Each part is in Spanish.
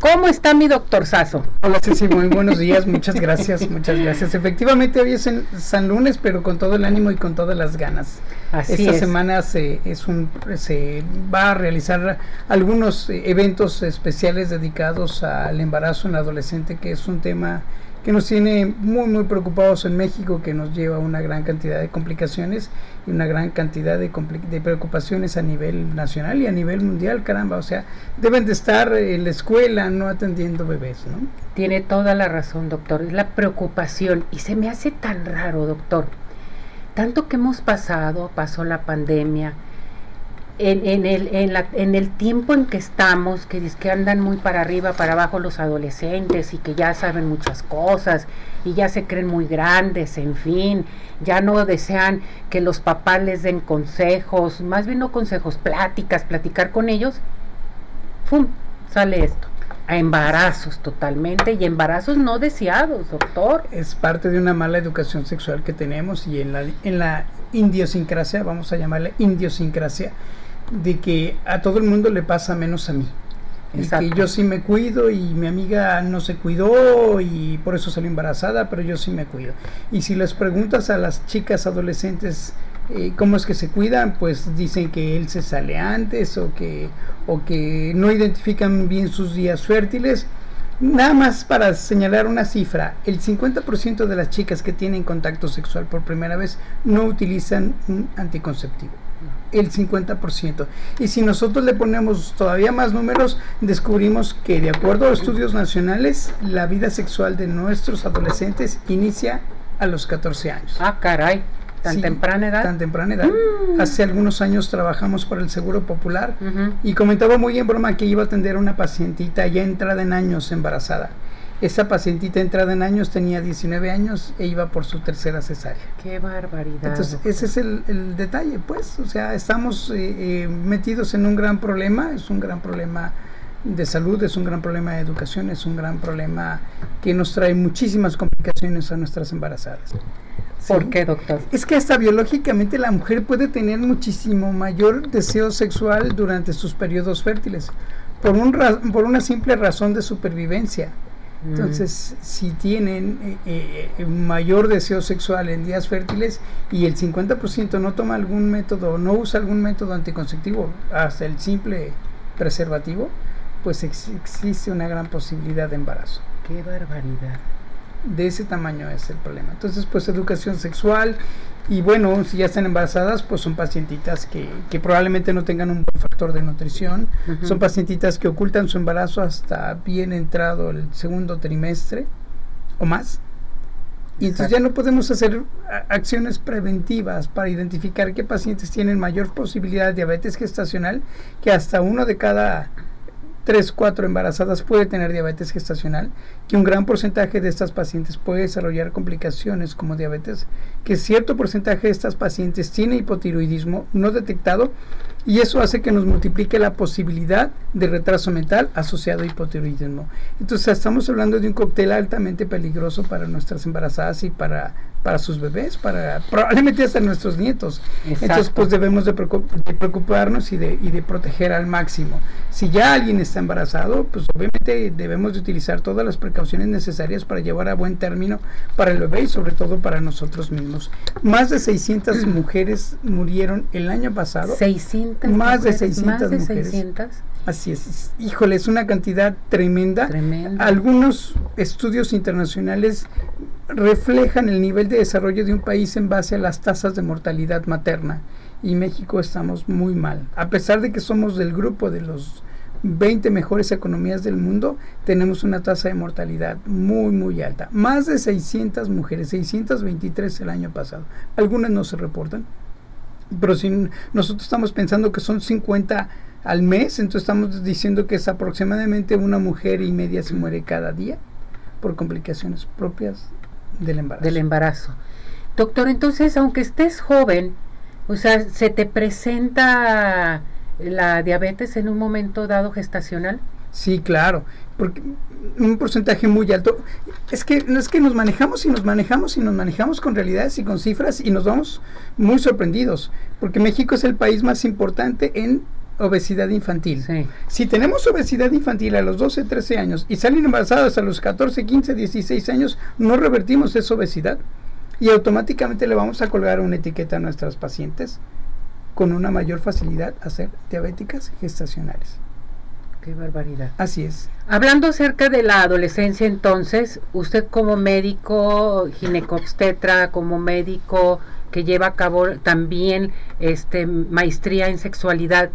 ¿Cómo está mi doctor Sazo? Hola Ceci, muy buenos días, muchas gracias, muchas gracias. Efectivamente hoy es San Lunes, pero con todo el ánimo y con todas las ganas. Así Esta es. semana se, es un, se va a realizar algunos eh, eventos especiales dedicados al embarazo en la adolescente, que es un tema que nos tiene muy muy preocupados en México, que nos lleva a una gran cantidad de complicaciones y una gran cantidad de, de, preocupaciones a nivel nacional y a nivel mundial, caramba, o sea, deben de estar en la escuela no atendiendo bebés, ¿no? Tiene toda la razón, doctor, es la preocupación y se me hace tan raro, doctor. Tanto que hemos pasado, pasó la pandemia, en, en, el, en, la, en, el, tiempo en que estamos, que que andan muy para arriba, para abajo los adolescentes y que ya saben muchas cosas y ya se creen muy grandes, en fin, ya no desean que los papás les den consejos, más bien no consejos, pláticas, platicar con ellos, ¡pum! sale esto. A embarazos totalmente y embarazos no deseados, doctor. Es parte de una mala educación sexual que tenemos y en la, en la idiosincrasia, vamos a llamarle idiosincrasia, de que a todo el mundo le pasa menos a mí. que yo sí me cuido y mi amiga no se cuidó y por eso salió embarazada, pero yo sí me cuido. Y si les preguntas a las chicas adolescentes eh, cómo es que se cuidan, pues dicen que él se sale antes o que, o que no identifican bien sus días fértiles. Nada más para señalar una cifra, el 50% de las chicas que tienen contacto sexual por primera vez no utilizan un anticonceptivo. El 50%. Y si nosotros le ponemos todavía más números, descubrimos que de acuerdo a estudios nacionales, la vida sexual de nuestros adolescentes inicia a los 14 años. Ah, caray. ¿Tan sí, temprana edad? Tan temprana edad. Mm. Hace algunos años trabajamos por el Seguro Popular uh -huh. y comentaba muy en broma que iba a atender a una pacientita ya entrada en años embarazada. Esa pacientita entrada en años tenía 19 años e iba por su tercera cesárea. ¡Qué barbaridad! Entonces, doctor. ese es el, el, detalle, pues. O sea, estamos eh, eh, metidos en un gran problema, es un gran problema de salud, es un gran problema de educación, es un gran problema que nos trae muchísimas complicaciones a nuestras embarazadas. ¿Por qué, doctor? Es que hasta biológicamente la mujer puede tener muchísimo mayor deseo sexual durante sus periodos fértiles, por, un por una simple razón de supervivencia. Entonces, mm. si tienen eh, eh, mayor deseo sexual en días fértiles y el 50% no toma algún método, no usa algún método anticonceptivo, hasta el simple preservativo, pues ex existe una gran posibilidad de embarazo. ¡Qué barbaridad! de ese tamaño es el problema. Entonces, pues educación sexual y bueno, si ya están embarazadas, pues son pacientitas que, que probablemente no tengan un buen factor de nutrición, uh -huh. son pacientitas que ocultan su embarazo hasta bien entrado el segundo trimestre o más. Y entonces ya no podemos hacer acciones preventivas para identificar qué pacientes tienen mayor posibilidad de diabetes gestacional, que hasta uno de cada 3, 4 embarazadas puede tener diabetes gestacional, que un gran porcentaje de estas pacientes puede desarrollar complicaciones como diabetes, que cierto porcentaje de estas pacientes tiene hipotiroidismo no detectado y eso hace que nos multiplique la posibilidad de retraso mental asociado a hipotiroidismo. Entonces estamos hablando de un cóctel altamente peligroso para nuestras embarazadas y para, para sus bebés, para probablemente hasta nuestros nietos. Exacto. Entonces pues debemos de, preocuparnos y de, y de proteger al máximo. Si ya alguien está embarazado, pues obviamente debemos de utilizar todas las precauciones necesarias para llevar a buen término para el bebé y sobre todo para nosotros mismos. Más de 600 mujeres murieron el año pasado. 600 más mujeres, de 600 más de mujeres. 600. Así es. Híjole, es una cantidad tremenda. Tremenda. Algunos estudios internacionales reflejan el nivel de desarrollo de un país en base a las tasas de mortalidad materna. Y México estamos muy mal. A pesar de que somos del grupo de los 20 mejores economías del mundo, tenemos una tasa de mortalidad muy, muy alta. Más de 600 mujeres, 623 el año pasado. Algunas no se reportan, pero si nosotros estamos pensando que son 50 al mes, entonces estamos diciendo que es aproximadamente una mujer y media se muere cada día por complicaciones propias del embarazo. Del embarazo. Doctor, entonces, aunque estés joven, o sea, ¿se te presenta la diabetes en un momento dado gestacional? Sí, claro, porque un porcentaje muy alto. Es que no es que nos manejamos y nos manejamos y nos manejamos con realidades y con cifras y nos vamos muy sorprendidos, porque México es el país más importante en obesidad infantil. Si tenemos obesidad infantil a los 12, 13 años y salen embarazadas a los 14, 15, 16 años, no revertimos esa obesidad y automáticamente le vamos a colgar una etiqueta a nuestras pacientes con una mayor facilidad a ser diabéticas gestacionales. Qué barbaridad. Así es. Hablando acerca de la adolescencia entonces, usted como médico ginecobstetra, como médico que lleva a cabo también este maestría en sexualidad,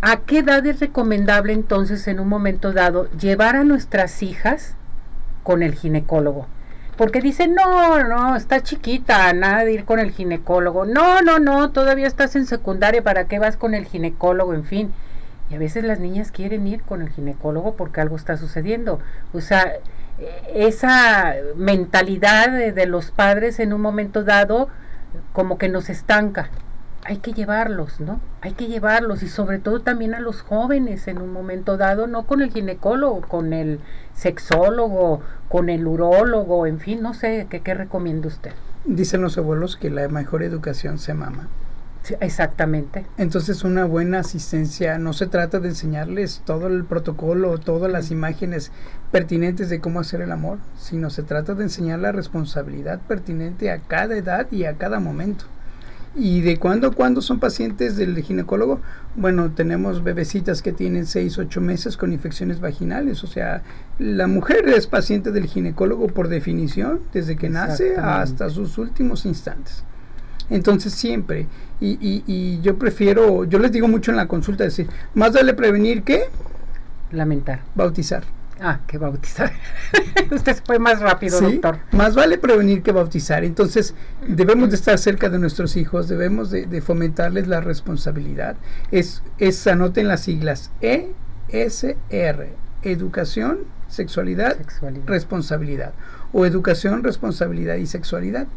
¿a qué edad es recomendable entonces en un momento dado llevar a nuestras hijas con el ginecólogo? Porque dicen, no, no, está chiquita, nada de ir con el ginecólogo. No, no, no, todavía estás en secundaria, ¿para qué vas con el ginecólogo? En fin. Y a veces las niñas quieren ir con el ginecólogo porque algo está sucediendo. O sea, esa mentalidad de, los padres en un momento dado como que nos estanca. Hay que llevarlos, ¿no? Hay que llevarlos y sobre todo también a los jóvenes en un momento dado, no con el ginecólogo, con el sexólogo, con el urólogo, en fin, no sé, ¿qué, qué recomienda usted? Dicen los abuelos que la mejor educación se mama exactamente. Entonces una buena asistencia no se trata de enseñarles todo el protocolo, todas las imágenes pertinentes de cómo hacer el amor, sino se trata de enseñar la responsabilidad pertinente a cada edad y a cada momento. ¿Y de cuándo cuándo son pacientes del ginecólogo? Bueno, tenemos bebecitas que tienen 6, 8 meses con infecciones vaginales. O sea, la mujer es paciente del ginecólogo por definición, desde que nace hasta sus últimos instantes. Entonces siempre, y, y, y, yo prefiero, yo les digo mucho en la consulta decir, más vale prevenir que lamentar. Bautizar. Ah, que bautizar. Usted fue más rápido, doctor. Más vale prevenir que bautizar. Entonces, debemos de estar cerca de nuestros hijos, debemos de, fomentarles la responsabilidad. Es, es, anoten las siglas ESR, educación, sexualidad, sexualidad, responsabilidad. O educación, responsabilidad y sexualidad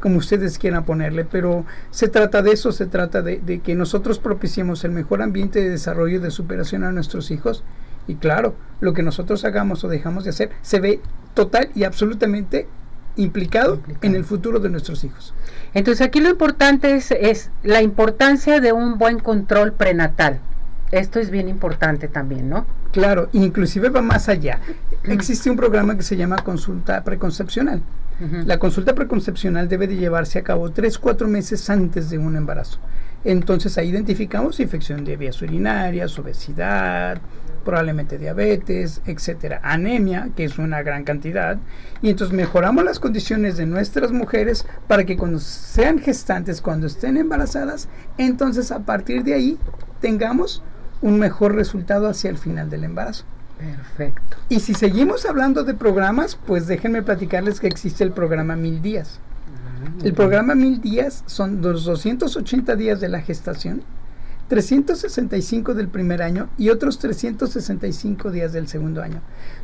como ustedes quieran ponerle, pero se trata de eso, se trata de, que nosotros propiciemos el mejor ambiente de desarrollo y de superación a nuestros hijos. Y claro, lo que nosotros hagamos o dejamos de hacer se ve total y absolutamente implicado, en el futuro de nuestros hijos. Entonces aquí lo importante es, es la importancia de un buen control prenatal. Esto es bien importante también, ¿no? Claro, inclusive va más allá. Existe un programa que se llama consulta preconcepcional. La consulta preconcepcional debe de llevarse a cabo 3-4 meses antes de un embarazo. Entonces ahí identificamos infección de vías urinarias, obesidad, probablemente diabetes, etcétera, anemia, que es una gran cantidad, y entonces mejoramos las condiciones de nuestras mujeres para que cuando sean gestantes, cuando estén embarazadas, entonces a partir de ahí tengamos un mejor resultado hacia el final del embarazo. Perfecto. Y si seguimos hablando de programas, pues déjenme platicarles que existe el programa Mil Días. Ah, el programa Mil Días son los 280 días de la gestación, 365 del primer año y otros 365 días del segundo año.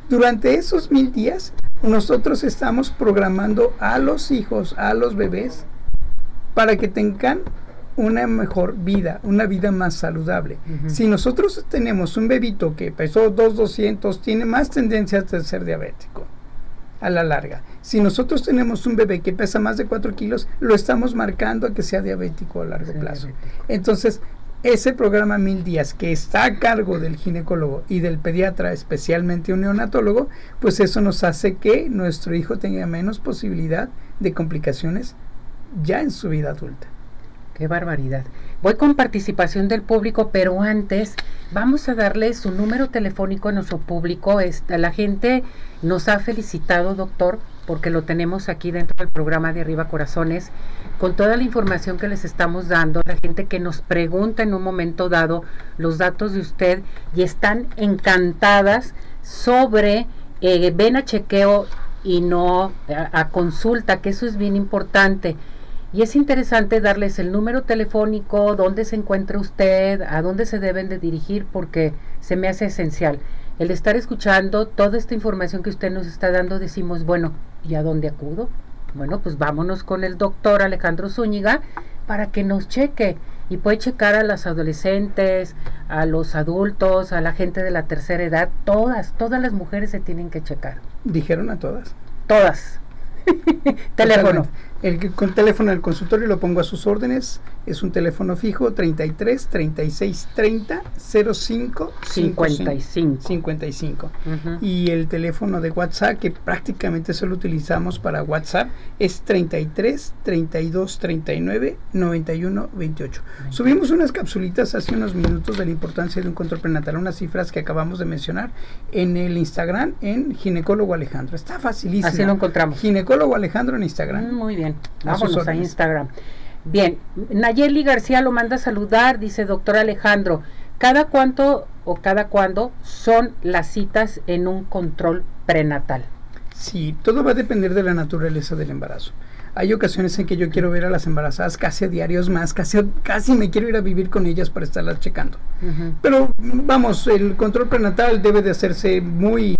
Durante esos mil días, nosotros estamos programando a los hijos, a los bebés, para que tengan una mejor vida, una vida más saludable. Si nosotros tenemos un bebito que pesó 2,200, tiene más tendencias de ser diabético a la larga. Si nosotros tenemos un bebé que pesa más de 4 kilos, lo estamos marcando a que sea diabético a largo plazo. Entonces, ese programa Mil Días que está a cargo del ginecólogo y del pediatra, especialmente un neonatólogo, pues eso nos hace que nuestro hijo tenga menos posibilidad de complicaciones ya en su vida adulta. Qué barbaridad. Voy con participación del público, pero antes vamos a darle su número telefónico a nuestro público. Esta, la gente nos ha felicitado, doctor, porque lo tenemos aquí dentro del programa de Arriba Corazones, con toda la información que les estamos dando, la gente que nos pregunta en un momento dado los datos de usted y están encantadas sobre eh, ven a chequeo y no a consulta, que eso es bien importante y es interesante darles el número telefónico, dónde se encuentra usted, a dónde se deben de dirigir, porque se me hace esencial. El estar escuchando toda esta información que usted nos está dando, decimos, bueno, ¿y a dónde acudo? Bueno, pues vámonos con el doctor Alejandro Zúñiga para que nos cheque y puede checar a las adolescentes, a los adultos, a la gente de la tercera edad, todas, todas las mujeres se tienen que checar. ¿Dijeron a todas? Todas. Teléfono. El con teléfono del consultorio lo pongo a sus órdenes. Es un teléfono fijo 33 36 30 05 55. 55. Y el teléfono de WhatsApp, que prácticamente solo utilizamos para WhatsApp, es 33 32 39 91 28. Subimos unas capsulitas hace unos minutos de la importancia de un control prenatal, unas cifras que acabamos de mencionar en el Instagram en Ginecólogo Alejandro. Está facilísimo. Así lo encontramos. Ginecólogo Alejandro en Instagram. Muy bien. Vámonos a, Instagram. Bien, Nayeli García lo manda a saludar, dice doctor Alejandro, ¿cada cuánto o cada cuándo son las citas en un control prenatal? Sí, todo va a depender de la naturaleza del embarazo. Hay ocasiones en que yo quiero ver a las embarazadas casi a diarios más, casi, casi me quiero ir a vivir con ellas para estarlas checando. Pero vamos, el control prenatal debe de hacerse muy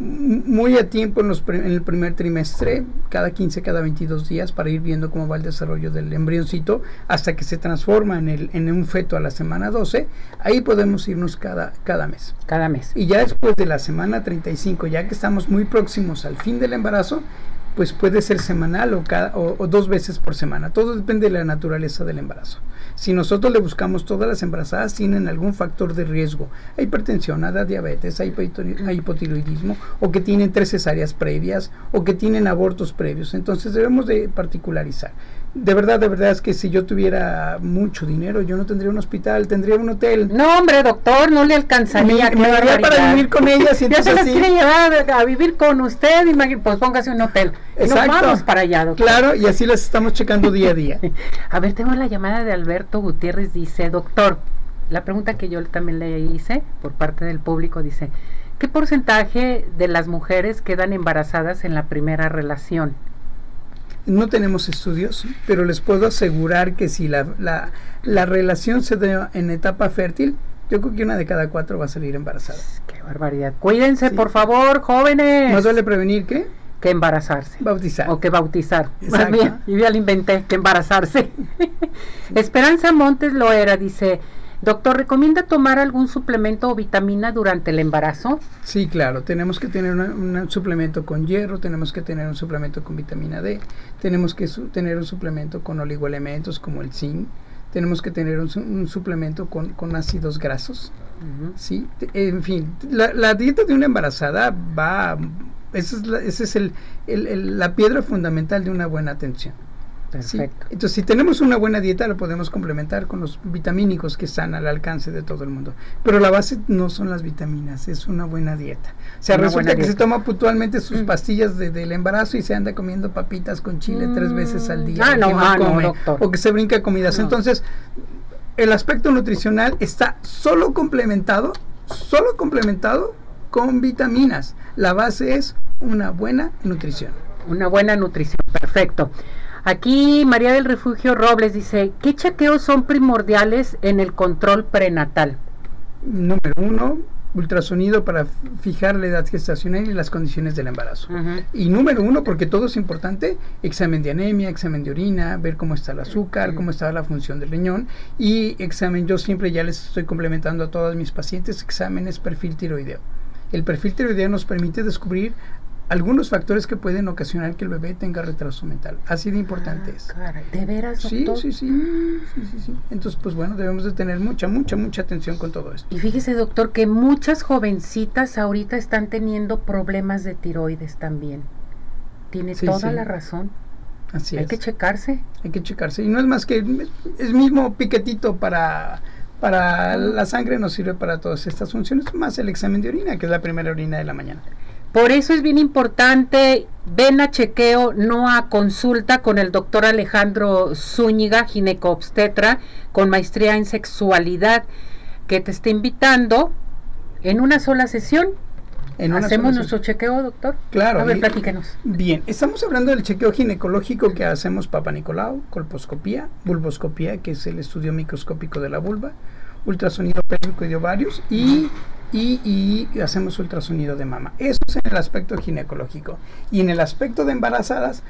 muy a tiempo en, los, en, el primer trimestre, cada 15, cada 22 días, para ir viendo cómo va el desarrollo del embrioncito hasta que se transforma en, el, en un feto a la semana 12. Ahí podemos irnos cada, cada mes. Cada mes. Y ya después de la semana 35, ya que estamos muy próximos al fin del embarazo, pues puede ser semanal o, cada, o, dos veces por semana. Todo depende de la naturaleza del embarazo. Si nosotros le buscamos, todas las embarazadas tienen algún factor de riesgo. Hay hipertensión, hay diabetes, hay, hipotiroidismo, o que tienen tres cesáreas previas, o que tienen abortos previos. Entonces debemos de particularizar de verdad, de verdad es que si yo tuviera mucho dinero, yo no tendría un hospital, tendría un hotel. No, hombre, doctor, no le alcanzaría. Me, para vivir con ellas. Y ya se las quiere llevar a vivir con usted, y pues póngase un hotel. Exacto. Nos vamos para allá, doctor. Claro, y así las estamos checando día a día. a ver, tengo la llamada de Alberto Gutiérrez, dice, doctor, la pregunta que yo también le hice por parte del público dice, ¿qué porcentaje de las mujeres quedan embarazadas en la primera relación? No tenemos estudios, pero les puedo asegurar que si la, la, relación se da en etapa fértil, yo creo que una de cada cuatro va a salir embarazada. Qué barbaridad. Cuídense, por favor, jóvenes. ¿Más vale prevenir qué? Que embarazarse. Bautizar. O que bautizar. Más bien, yo ya lo inventé, que embarazarse. Esperanza Montes lo era, dice, Doctor, ¿recomienda tomar algún suplemento o vitamina durante el embarazo? Sí, claro. Tenemos que tener un suplemento con hierro, tenemos que tener un suplemento con vitamina D, tenemos que tener un suplemento con oligoelementos como el zinc, tenemos que tener un, suplemento con, ácidos grasos. Sí, en fin, la, dieta de una embarazada va, esa es, es el, la piedra fundamental de una buena atención. Perfecto. Entonces, si tenemos una buena dieta, la podemos complementar con los vitamínicos que están al alcance de todo el mundo. Pero la base no son las vitaminas, es una buena dieta. O sea, resulta que se toma puntualmente sus mm. pastillas de, del embarazo y se anda comiendo papitas con chile tres veces al día. Ah, no, ah, o que se brinca comidas. Entonces, el aspecto nutricional está solo complementado, solo complementado con vitaminas. La base es una buena nutrición. Una buena nutrición, perfecto. Aquí María del Refugio Robles dice, ¿qué chequeos son primordiales en el control prenatal? Número uno, ultrasonido para fijar la edad gestacional y las condiciones del embarazo. Y número uno, porque todo es importante, examen de anemia, examen de orina, ver cómo está el azúcar, cómo está la función del riñón y examen, yo siempre ya les estoy complementando a todas mis pacientes, exámenes perfil tiroideo. El perfil tiroideo nos permite descubrir algunos factores que pueden ocasionar que el bebé tenga retraso mental. Así de importante es. Ah, ¿De veras, doctor? Sí, sí, sí, sí, sí, Entonces, pues bueno, debemos de tener mucha, mucha, mucha atención con todo esto. Y fíjese, doctor, que muchas jovencitas ahorita están teniendo problemas de tiroides también. Tiene toda la razón. Así Hay que checarse. Hay que checarse. Y no es más que el mismo piquetito para para la sangre nos sirve para todas estas funciones, más el examen de orina, que es la primera orina de la mañana. Por eso es bien importante, ven a chequeo, no a consulta con el doctor Alejandro Zúñiga, gineco-obstetra, con maestría en sexualidad, que te está invitando en una sola sesión. En ¿Hacemos nuestro chequeo, doctor? Claro. A ver, platíquenos. Bien, estamos hablando del chequeo ginecológico que hacemos Papa Nicolau, colposcopía, bulboscopía, que es el estudio microscópico de la vulva, ultrasonido pélvico y de ovarios, y y, hacemos ultrasonido de mama. Eso es en el aspecto ginecológico. Y en el aspecto de embarazadas,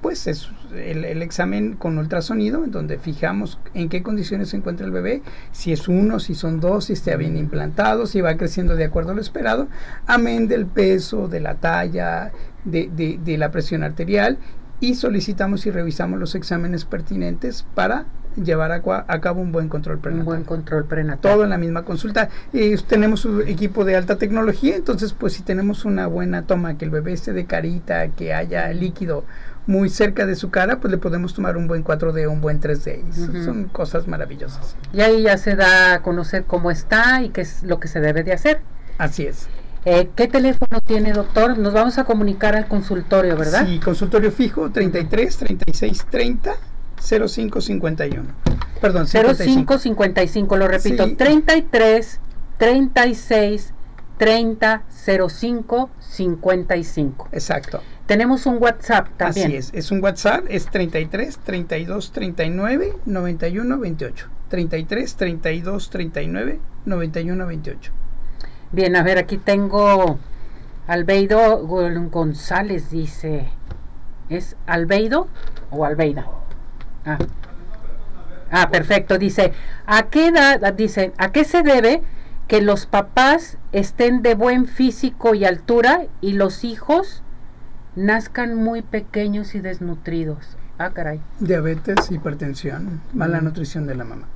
pues es el, examen con ultrasonido, en donde fijamos en qué condiciones se encuentra el bebé, si es uno, si son dos, si está bien implantado, si va creciendo de acuerdo a lo esperado, amén del peso, de la talla, de, de la presión arterial y solicitamos y revisamos los exámenes pertinentes para llevar a, cabo un buen control prenatal. Un buen control prenatal. Todo en la misma consulta. Y tenemos un equipo de alta tecnología, entonces pues si tenemos una buena toma, que el bebé esté de carita, que haya líquido muy cerca de su cara, pues le podemos tomar un buen 4D o un buen 3D. Son cosas maravillosas. Y ahí ya se da a conocer cómo está y qué es lo que se debe de hacer. Así es. Eh, ¿Qué teléfono tiene, doctor? Nos vamos a comunicar al consultorio, ¿verdad? Sí, consultorio fijo 33 36 30 0551. Perdón, 0555, lo repito, 33 36 30 05 55. Exacto. Tenemos un WhatsApp también. Así es, es un WhatsApp, es 33 32 39 91 28. 33 32 39 91 28. Bien, a ver, aquí tengo Albeido González, dice. ¿Es Albeido o Albeida? Ah. ah, perfecto. Dice, ¿a qué edad, dice, a qué se debe que los papás estén de buen físico y altura y los hijos nazcan muy pequeños y desnutridos? Ah, caray. Diabetes, hipertensión, mala nutrición de la mamá.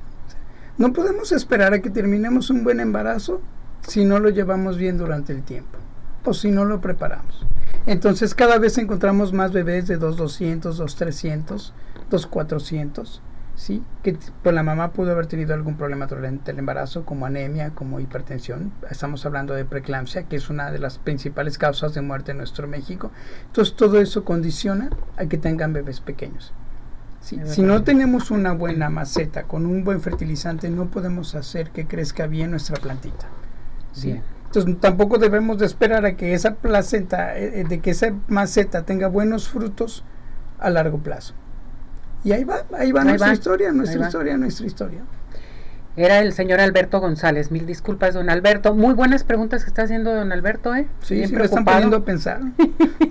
No podemos esperar a que terminemos un buen embarazo si no lo llevamos bien durante el tiempo o si no lo preparamos. Entonces cada vez encontramos más bebés de 2.200, 2.300, 2.400, ¿sí? que pues la mamá pudo haber tenido algún problema durante el embarazo, como anemia, como hipertensión. Estamos hablando de preeclampsia, que es una de las principales causas de muerte en nuestro México. Entonces todo eso condiciona a que tengan bebés pequeños. Si no tenemos una buena maceta con un buen fertilizante, no podemos hacer que crezca bien nuestra plantita. ¿sí? Entonces tampoco debemos de esperar a que esa placenta, eh, eh, de que esa maceta tenga buenos frutos a largo plazo. Y ahí va, ahí va nuestra historia, nuestra historia, nuestra historia. Era el señor Alberto González. Mil disculpas, don Alberto. Muy buenas preguntas que está haciendo don Alberto, ¿eh? Sí, sí me están poniendo a pensar.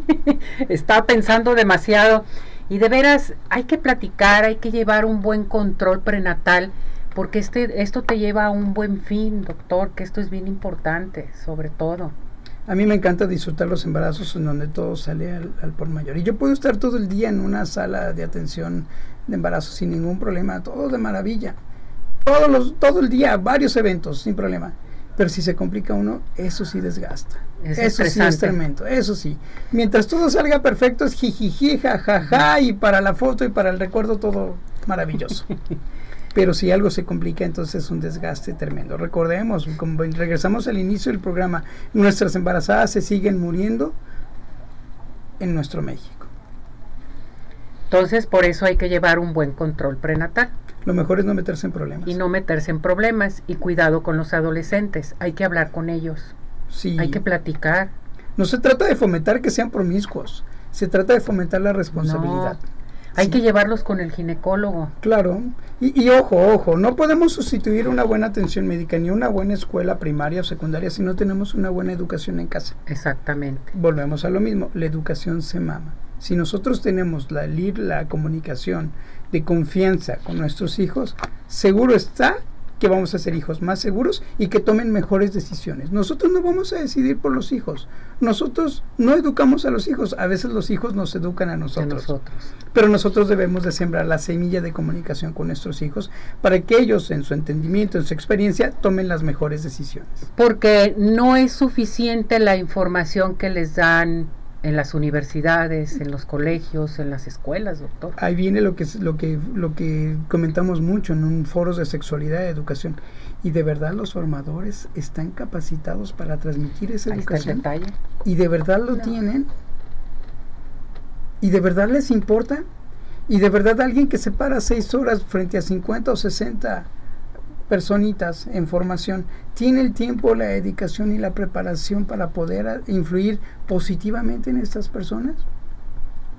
está pensando demasiado. Y de veras, hay que platicar, hay que llevar un buen control prenatal porque este, esto te lleva a un buen fin, doctor, que esto es bien importante, sobre todo. A mí me encanta disfrutar los embarazos en donde todo sale al, por mayor. Y yo puedo estar todo el día en una sala de atención de embarazo sin ningún problema, todo de maravilla. Todos los, todo el día, varios eventos, sin problema. Pero si se complica uno, eso sí desgasta. eso sí es tremendo, eso sí. Mientras todo salga perfecto, es jijiji, jajaja, y para la foto y para el recuerdo todo maravilloso. pero si algo se complica, entonces es un desgaste tremendo. Recordemos, como regresamos al inicio del programa, nuestras embarazadas se siguen muriendo en nuestro México. Entonces, por eso hay que llevar un buen control prenatal. Lo mejor es no meterse en problemas. Y no meterse en problemas y cuidado con los adolescentes. Hay que hablar con ellos. Sí. Hay que platicar. No se trata de fomentar que sean promiscuos. Se trata de fomentar la responsabilidad. Hay que llevarlos con el ginecólogo. Claro. Y, ojo, ojo, no podemos sustituir una buena atención médica ni una buena escuela primaria o secundaria si no tenemos una buena educación en casa. Exactamente. Volvemos a lo mismo, la educación se mama. Si nosotros tenemos la, la comunicación de confianza con nuestros hijos, seguro está que vamos a ser hijos más seguros y que tomen mejores decisiones. Nosotros no vamos a decidir por los hijos. Nosotros no educamos a los hijos. A veces los hijos nos educan a nosotros. Pero nosotros debemos de sembrar la semilla de comunicación con nuestros hijos para que ellos en su entendimiento, en su experiencia, tomen las mejores decisiones. Porque no es suficiente la información que les dan en las universidades, en los colegios, en las escuelas, doctor. Ahí viene lo que lo que lo que comentamos mucho en un foros de sexualidad y educación. Y de verdad los formadores están capacitados para transmitir esa educación. Y de verdad lo tienen. Y de verdad les importa. Y de verdad alguien que se para seis horas frente a 50 o 60 personitas en formación tiene el tiempo, la dedicación y la preparación para poder influir positivamente en estas personas?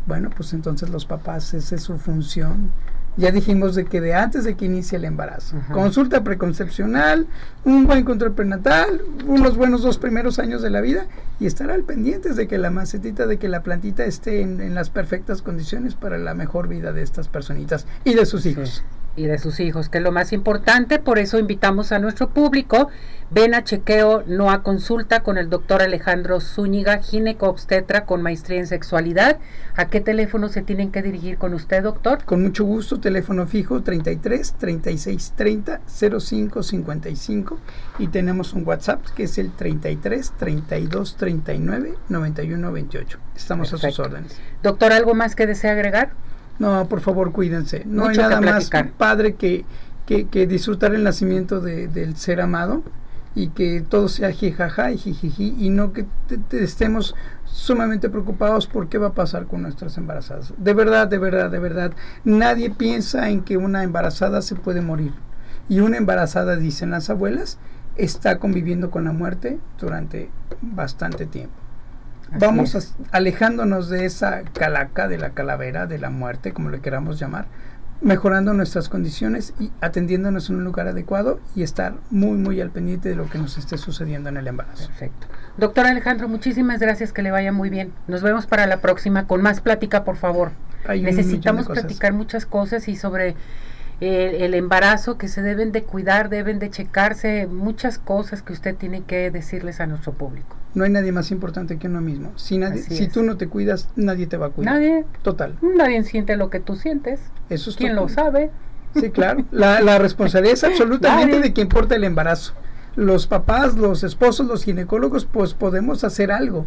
Bueno, pues entonces los papás, esa es su función. Ya dijimos de que de antes de que inicie el embarazo, consulta preconcepcional, un buen control prenatal, unos buenos dos primeros años de la vida y estar al pendientes de que la macetita, de que la plantita esté en, las perfectas condiciones para la mejor vida de estas personitas y de sus hijos. Y de sus hijos, que es lo más importante. Por eso invitamos a nuestro público. Ven a chequeo, no a consulta con el doctor Alejandro Zúñiga, gineco-obstetra con maestría en sexualidad. ¿A qué teléfono se tienen que dirigir con usted, doctor? Con mucho gusto, teléfono fijo 33 36 30 05 55 y tenemos un WhatsApp que es el 33 32 39 91 28. Estamos a sus órdenes. Doctor, ¿algo más que desea agregar? No, por favor, cuídense. No hay nada más padre que, que, disfrutar el nacimiento del ser amado y que todo sea jijaja y jijiji y no que estemos sumamente preocupados por qué va a pasar con nuestras embarazadas. De verdad, de verdad, de verdad, nadie piensa en que una embarazada se puede morir. Y una embarazada, dicen las abuelas, está conviviendo con la muerte durante bastante tiempo. Vamos alejándonos de esa calaca, de la calavera, de la muerte, como le queramos llamar, mejorando nuestras condiciones y atendiéndonos en un lugar adecuado y estar muy, muy al pendiente de lo que nos esté sucediendo en el embarazo. Perfecto. Doctor Alejandro, muchísimas gracias, que le vaya muy bien. Nos vemos para la próxima con más plática, por favor. Necesitamos platicar muchas cosas y sobre el, embarazo, que se deben de cuidar, deben de checarse, muchas cosas que usted tiene que decirles a nuestro público. No hay nadie más importante que uno mismo. Si, nadie, si tú no te cuidas, nadie te va a cuidar. Nadie. Total. Nadie siente lo que tú sientes. Eso es ¿Quién lo sabe? Sí, claro. La, la responsabilidad es absolutamente de quien porta el embarazo. Los papás, los esposos, los ginecólogos, pues podemos hacer algo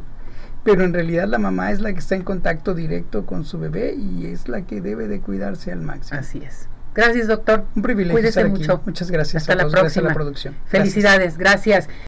pero en realidad la mamá es la que está en contacto directo con su bebé y es la que debe de cuidarse al máximo. Así es. Gracias, doctor. Un privilegio. Cuídese mucho. Muchas gracias. Hasta la próxima. la producción. Felicidades. gracias.